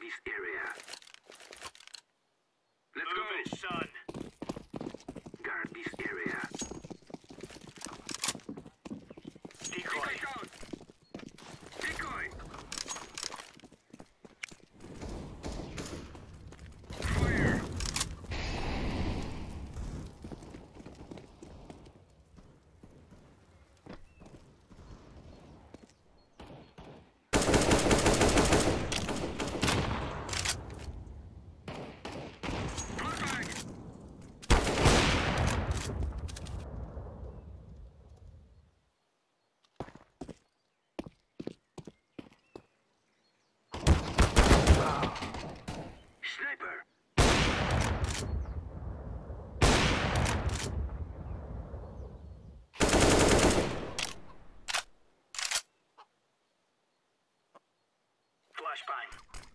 this area. Let's Move go. son. flashbang.